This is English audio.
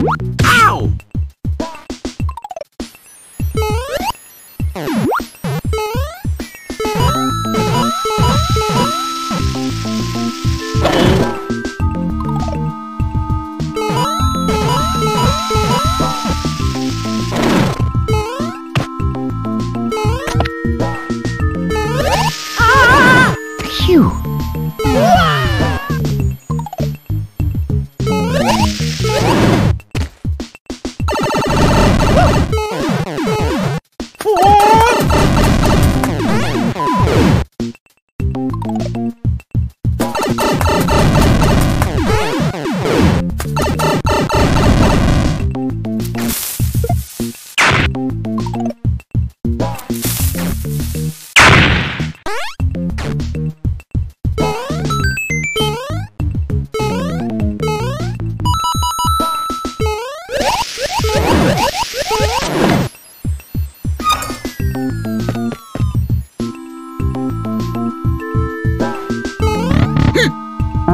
What? Thank you.